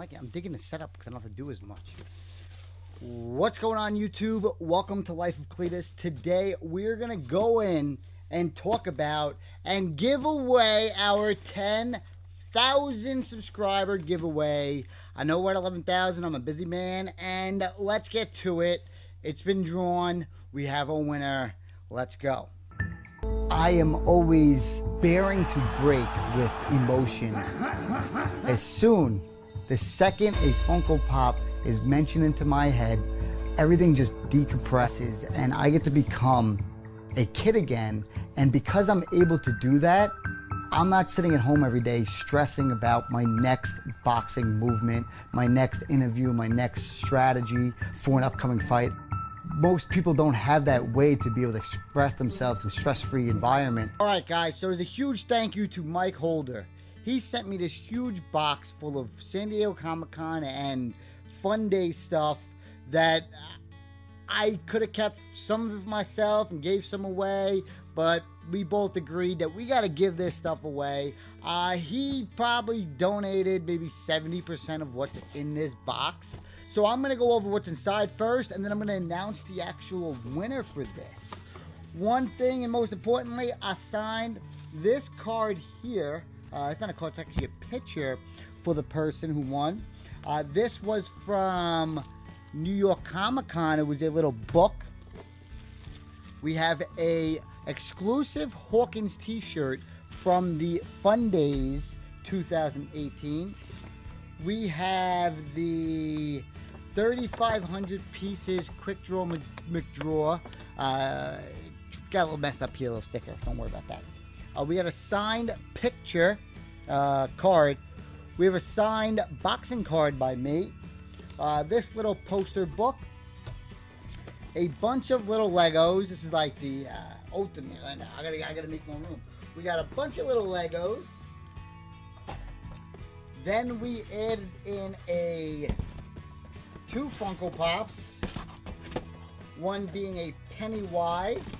like it. I'm digging the setup because I don't have to do as much. What's going on, YouTube? Welcome to Life of Cletus. Today, we're going to go in and talk about and give away our 10,000 subscriber giveaway. I know we're at 11,000. I'm a busy man. And let's get to it. It's been drawn. We have a winner. Let's go. I am always bearing to break with emotion. As soon, the second a Funko Pop is mentioned into my head, everything just decompresses and I get to become a kid again. And because I'm able to do that, I'm not sitting at home every day stressing about my next boxing movement, my next interview, my next strategy for an upcoming fight most people don't have that way to be able to express themselves in a stress-free environment. All right, guys, so there's a huge thank you to Mike Holder. He sent me this huge box full of San Diego Comic-Con and Funday stuff that I could have kept some of myself and gave some away, but we both agreed that we got to give this stuff away. Uh, he probably donated maybe 70% of what's in this box. So I'm going to go over what's inside first, and then I'm going to announce the actual winner for this. One thing, and most importantly, I signed this card here. Uh, it's not a card, it's actually a picture for the person who won. Uh, this was from New York Comic Con. It was a little book. We have a exclusive Hawkins t-shirt from the Fundays 2018. We have the 3,500 pieces quick draw McGraw. Uh, got a little messed up here, a little sticker. Don't worry about that. Uh, we got a signed picture uh, card. We have a signed boxing card by me. Uh, this little poster book. A bunch of little Legos. This is like the uh, ultimate. I gotta, I gotta make more room. We got a bunch of little Legos. Then we added in a two Funko Pops. One being a Pennywise.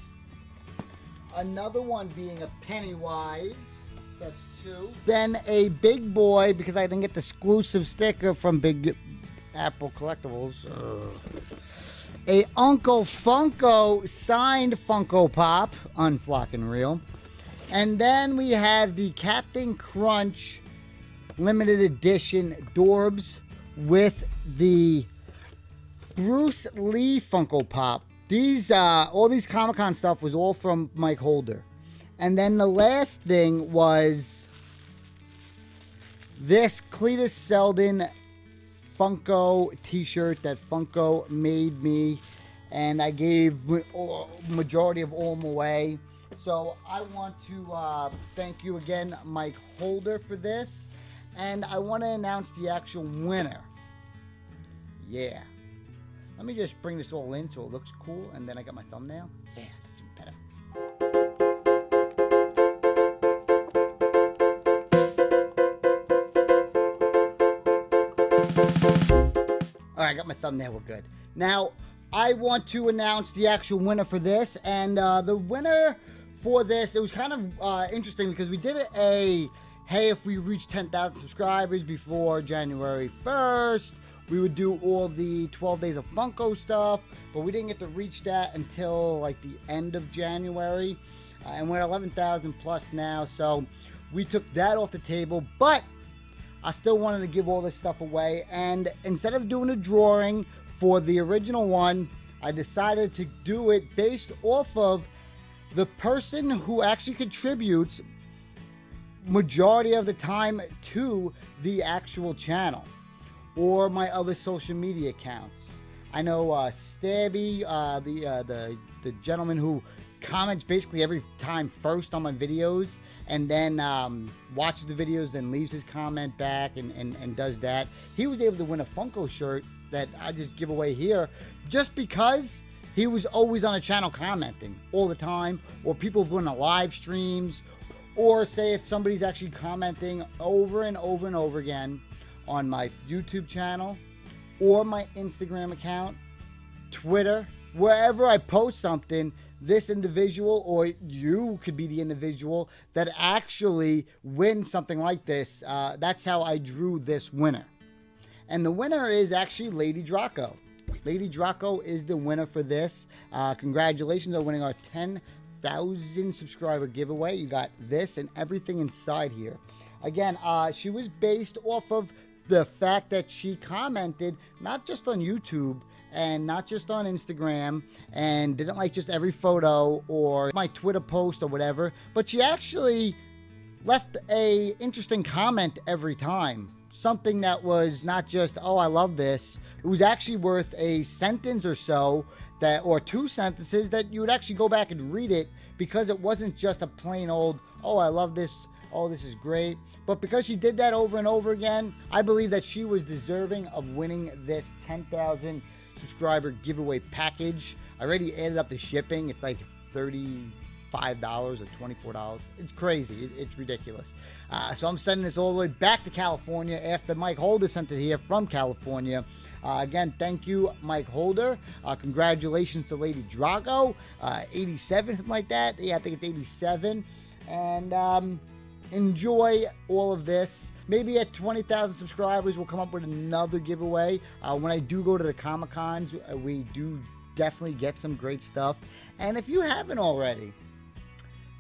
Another one being a Pennywise. That's two. Then a big boy, because I didn't get the exclusive sticker from Big Apple Collectibles. Uh, a Uncle Funko signed Funko Pop on Flock and And then we have the Captain Crunch limited edition Dorbz with the Bruce Lee Funko Pop. These, uh, all these Comic Con stuff was all from Mike Holder. And then the last thing was this Cletus Seldin Funko t-shirt that Funko made me. And I gave majority of all them away. So I want to uh, thank you again, Mike Holder, for this. And I want to announce the actual winner. Yeah. Let me just bring this all in so it looks cool, and then I got my thumbnail. Yeah, that's even better. All right, I got my thumbnail. We're good. Now, I want to announce the actual winner for this, and uh, the winner for this, it was kind of uh, interesting because we did it a, hey, if we reach 10,000 subscribers before January 1st, we would do all the 12 days of Funko stuff, but we didn't get to reach that until like the end of January. Uh, and we're at 11,000 plus now, so we took that off the table, but I still wanted to give all this stuff away. And instead of doing a drawing for the original one, I decided to do it based off of the person who actually contributes majority of the time to the actual channel or my other social media accounts. I know uh, Stabby, uh, the, uh, the the gentleman who comments basically every time first on my videos, and then um, watches the videos, and leaves his comment back, and, and, and does that. He was able to win a Funko shirt that I just give away here, just because he was always on a channel commenting all the time, or people going to live streams, or say if somebody's actually commenting over and over and over again on my YouTube channel or my Instagram account, Twitter, wherever I post something, this individual or you could be the individual that actually wins something like this. Uh, that's how I drew this winner. And the winner is actually Lady Draco. Lady Draco is the winner for this. Uh, congratulations on winning our 10,000 subscriber giveaway. You got this and everything inside here. Again, uh, she was based off of the fact that she commented not just on YouTube and not just on Instagram and didn't like just every photo or my Twitter post or whatever, but she actually left a interesting comment every time. Something that was not just, oh, I love this. It was actually worth a sentence or so that or two sentences that you would actually go back and read it because it wasn't just a plain old, oh, I love this oh, this is great. But because she did that over and over again, I believe that she was deserving of winning this 10,000 subscriber giveaway package. I already added up the shipping. It's like 35 dollars or twenty-four dollars. It's crazy. it's ridiculous. Uh, so I'm sending this all the way back to California after Mike Holder sent it here from California. Uh, again, thank you, Mike Holder. Uh, congratulations to Lady Drago, uh, 87, something like that. Yeah, I think it's 87. And um, enjoy all of this. Maybe at 20,000 subscribers, we'll come up with another giveaway. Uh, when I do go to the Comic Cons, uh, we do definitely get some great stuff. And if you haven't already,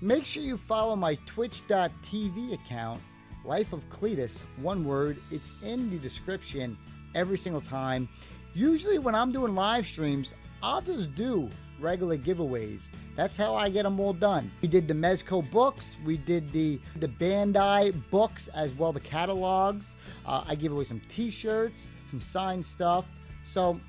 make sure you follow my twitch.tv account, Life of Cletus, one word. It's in the description every single time. Usually, when I'm doing live streams, I'll just do regular giveaways. That's how I get them all done. We did the Mezco books. We did the the Bandai books as well, the catalogs. Uh, I give away some T-shirts, some signed stuff. So,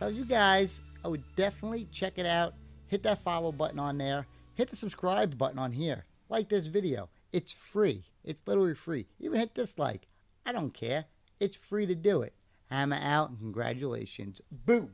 as you guys, I would definitely check it out. Hit that follow button on there. Hit the subscribe button on here. Like this video. It's free. It's literally free. Even hit dislike. I don't care. It's free to do it. Hammer out and congratulations. Boom.